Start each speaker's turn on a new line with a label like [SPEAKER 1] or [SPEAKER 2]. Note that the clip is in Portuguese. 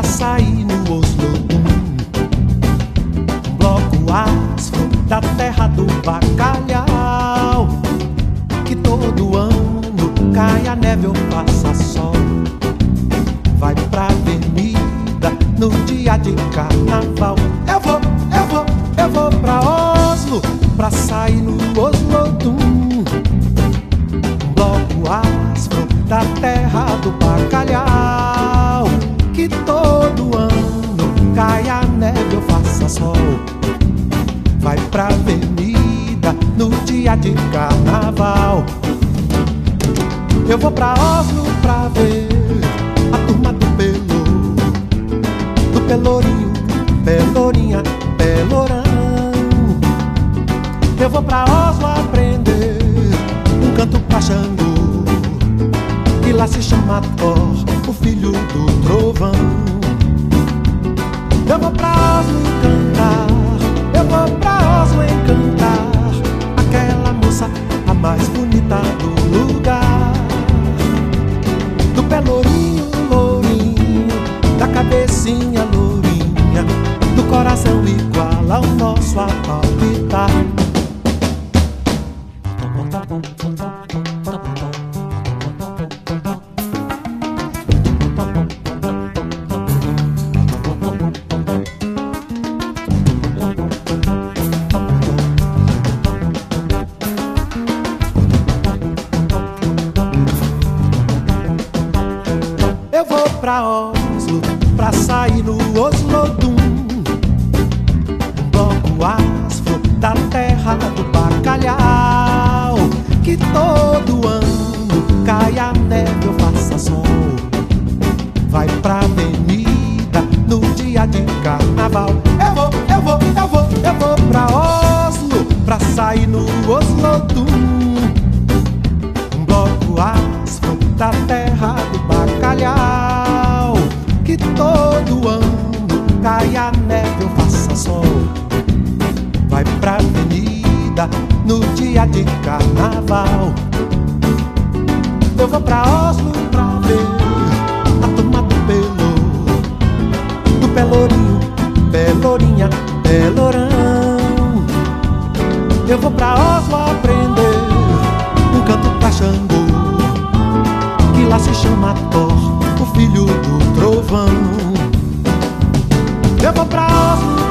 [SPEAKER 1] sair no Oslo bloco astro da terra do bacalhau Que todo ano cai a neve ou passa sol. Vai pra avenida no dia de carnaval. Eu vou, eu vou, eu vou pra Oslo Pra sair no Oslo dia de carnaval. Eu vou pra Oslo pra ver a turma do Pelo Do Pelourinho, Pelourinha, Pelorão Eu vou pra Oslo aprender um canto pra Xangô Que lá se chama Thor, o filho mais pra Oslo pra sair no Oslodum. Um bloco astro da terra do bacalhau Que todo ano cai a neve ou faça sol. Vai pra avenida no dia de carnaval. Eu vou, eu vou, eu vou, eu vou pra Oslo pra sair no Oslodum. Um bloco astro da terra do bacalhau Que todo ano cai a neve ou faça sol. Vai pra avenida no dia de carnaval. Eu vou pra Oslo pra ver a turma do Pelo Do Pelourinho, Pelourinha, Pelorão Eu vou pra Oslo aprender um canto pra Xangô Que lá se chama Thor, o filho do trovão. Eu vou pra Oslo